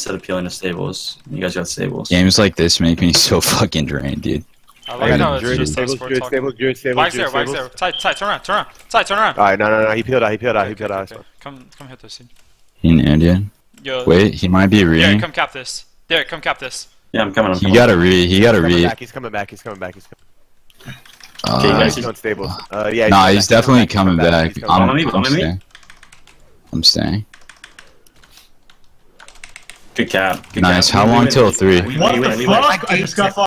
instead of peeling the stables. You guys got stables. Games like this make me so fucking drained, dude. I I like got how him. it's just us stables, four Druid talking. stables, stables, Why's Druid there? Why's stables. there? Ty, Ty, turn around, turn around. Ty, turn around. Alright, no, no, no, he peeled out, he peeled out, he peeled okay, out. okay. Come, come hit this scene. He an Indian. Yo, Wait, he might be Derek, reading. come cap this. Derek, come cap this. Yeah, I'm coming. I'm He coming. gotta read. He gotta He's coming read. back, he's coming back, he's coming back, he's coming Okay, Uh, guys, He's going stables. Uh, yeah, nah, he's back, definitely coming coming back. he's I'm, coming On me, I'm staying. I'm staying. Good cap. Good Nice. cap. How We long till three? What win, the win. fuck? I just got